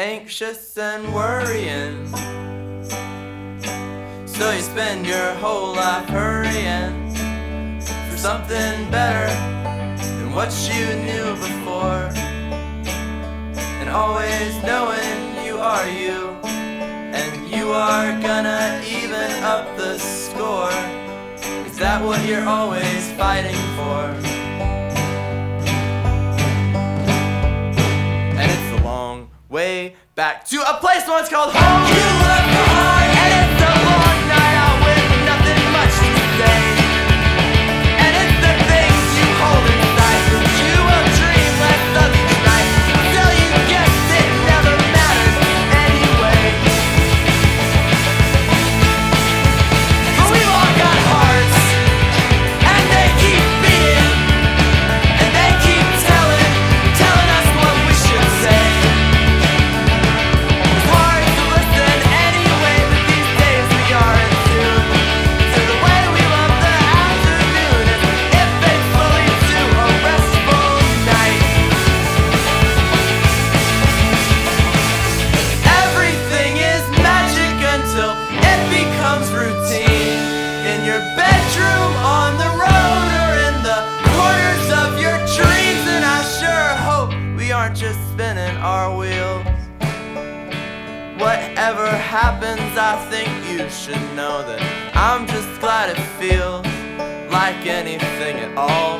anxious and worrying. So you spend your whole life hurrying for something better than what you knew before. And always knowing you are you, and you are gonna even up the score. Is that what you're always fighting for? Back to a place once called home. Aren't just spinning our wheels. Whatever happens, I think you should know that I'm just glad it feels like anything at all.